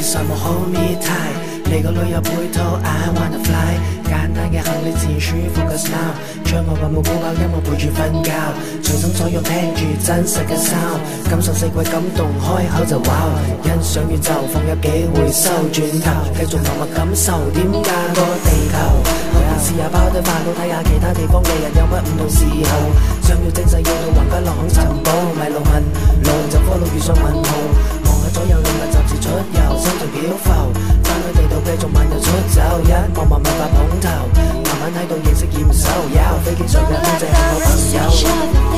kiss I'ma hold me tight 내 걸로 옆부터 I wanna fly. 간단하게 할래 focus now. 전부만 sound 감성 wow nhân sáng như cái hành lòng chẳng có lúc gì trong mình 左右另物就自出游，心情漂浮，翻开地图继续漫游出走，一望望萬發捧头，慢慢睇到認識驗手，有飞机上嘅空姐係我朋友。